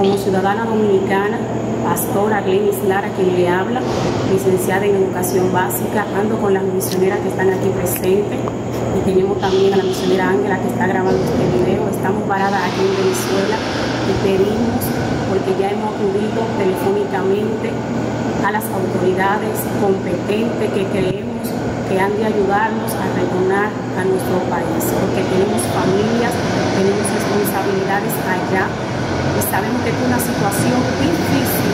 ciudadana dominicana, pastora Glenis Lara, quien le habla, licenciada en educación básica, ando con las misioneras que están aquí presentes y tenemos también a la misionera Ángela que está grabando este video. Estamos paradas aquí en Venezuela y pedimos, porque ya hemos acudido telefónicamente a las autoridades competentes que creemos que han de ayudarnos a retornar a nuestro país, porque tenemos familias, tenemos responsabilidades allá sabemos que es una situación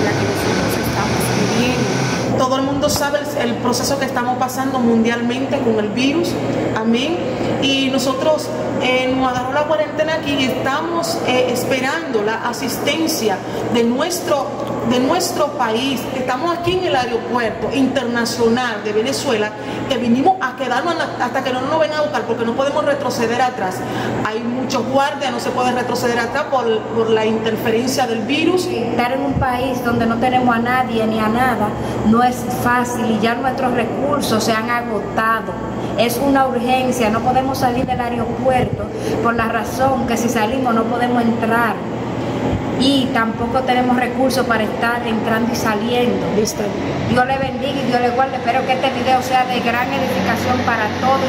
la que nosotros estamos viviendo. Todo el mundo sabe el, proceso que estamos pasando mundialmente con el virus, amén. Y nosotros eh, nos agarró la cuarentena aquí y estamos eh, esperando la asistencia de nuestro, de nuestro país. Estamos aquí en el aeropuerto internacional de Venezuela, que vinimos a quedarnos hasta que no nos vengan a buscar, porque no podemos retroceder atrás. Hay muchos guardias, no se puede retroceder atrás por, por la interferencia del virus. Estar en un país donde no tenemos a nadie ni a nada no es fácil y ya nuestros recursos se han agotado. Es una urgencia, no podemos salir del aeropuerto por la razón que si salimos no podemos entrar y tampoco tenemos recursos para estar entrando y saliendo. Dios le bendiga y Dios le guarde. Espero que este video sea de gran edificación para todos.